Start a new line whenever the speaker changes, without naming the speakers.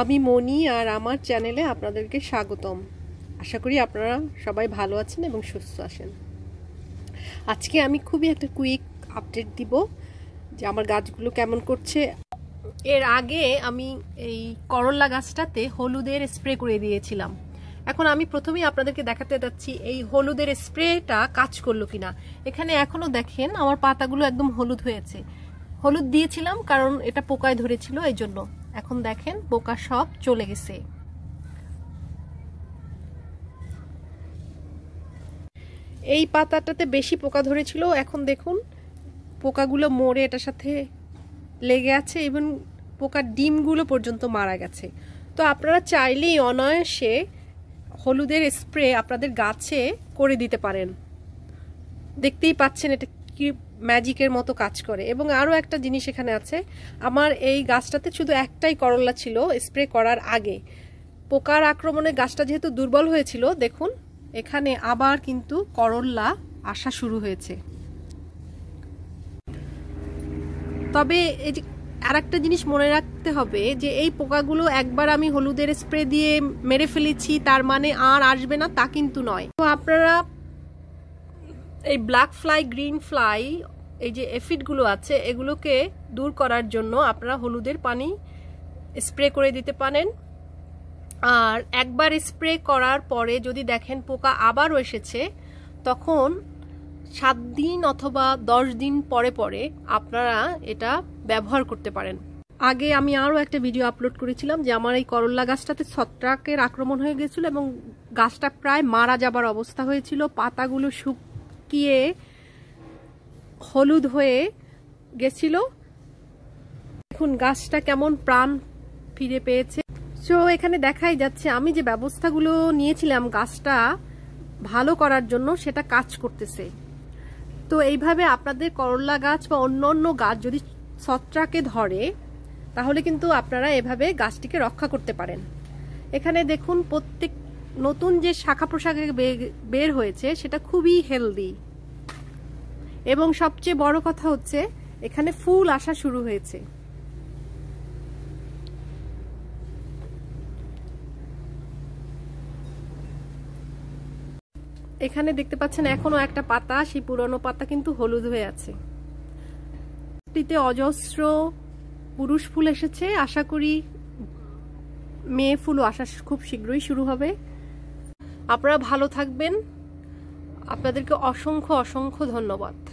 আমি মনি আর আমার চ্যানেলে আপনাদেরকে স্বাগতম। আশা করি আপনারা সবাই ভালো আছেন এবং সুস্থ আছেন। আজকে আমি খুবই একটা কুইক আপডেট দিব যে আমার গাছগুলো কেমন করছে। এর আগে আমি এই করল্লা গাছটাতে হলুদের স্প্রে করে দিয়েছিলাম। এখন আমি প্রথমেই আপনাদেরকে দেখাতে যাচ্ছি এই হলুদের স্প্রেটা কাজ করল কিনা। এখানে এখনও দেখেন আমার পাতাগুলো একদম হলুদ হয়েছে। হলুদ দিয়েছিলাম কারণ এটা পোকায় ধরেছিল এই জন্য এখন দেখেন পোকা সব চলে গেছে। এই পাতাটাতে বেশি পোকা ধরেছিল, এখন দেখুন পোকাগুলো মরে এটার সাথে লেগে আছে এবং পোকার ডিমগুলো পর্যন্ত মারা গেছে। তো আপনারা চাইলেই অনায়াসে হলুদের স্প্রে আপনাদের গাছে করে দিতে পারেন। দেখতেই পাচ্ছেন এটা কি ম্যাজিকের মতো কাজ করে। এবং আরও একটা জিনিস এখানে আছে, আমার এই গাছটাতে শুধু একটাই করল্লা ছিল স্প্রে করার আগে। পোকার আক্রমণে গাছটা যেহেতু দুর্বল হয়েছিল, দেখুন, এখানে আবার কিন্তু করল্লা আসা শুরু হয়েছে। তবে এই আর একটা জিনিস মনে রাখতে হবে, যে এই পোকাগুলো একবার আমি হলুদের স্প্রে দিয়ে মেরে ফেলেছি, তার মানে আর আসবে না, তা কিন্তু নয়। তো আপনারা এই ব্ল্যাক ফ্লাই গ্রিন ফ্লাই এই যে এফিডগুলো আছে, এগুলোকে দূর করার জন্য আপনারা হলুদের পানি স্প্রে করে দিতে পারেন। আর একবার স্প্রে করার পরে যদি দেখেন পোকা আবারও এসেছে, তখন সাত দিন অথবা দশ দিন পরে পরে আপনারা এটা ব্যবহার করতে পারেন। আগে আমি আরও একটা ভিডিও আপলোড করেছিলাম যে আমার এই করল্লা গাছটাতে ছত্রাকের আক্রমণ হয়ে গেছিল এবং গাছটা প্রায় মারা যাবার অবস্থা হয়েছিল, পাতাগুলো শুকিয়ে হলুদ হয়ে গেছিল। দেখুন, গাছটা কেমন প্রাণ ফিরে পেয়েছে। সো এখানে দেখাই যাচ্ছে, আমি যে ব্যবস্থাগুলো নিয়েছিলাম গাছটা ভালো করার জন্য, সেটা কাজ করতেছে। তো এইভাবে আপনাদের করল্লা গাছ বা অন্য অন্য গাছ যদি ছত্রাকে ধরে, তাহলে কিন্তু আপনারা এভাবে গাছটিকে রক্ষা করতে পারেন। এখানে দেখুন, প্রত্যেক নতুন যে শাখা প্রশাখা বের হয়েছে, সেটা খুবই হেলদি এবং সবচেয়ে বড় কথা হচ্ছে, এখানে ফুল আসা শুরু হয়েছে। এখানে দেখতে পাচ্ছেন এখনও একটা পাতা, সেই পুরনো পাতা কিন্তু হলুদ হয়ে আছে। অজস্র পুরুষ ফুল এসেছে। আশা করি মেয়ে ফুলও আসা খুব শীঘ্রই শুরু হবে। আপনারা ভালো থাকবেন। আপনাদেরকে অসংখ্য অসংখ্য ধন্যবাদ।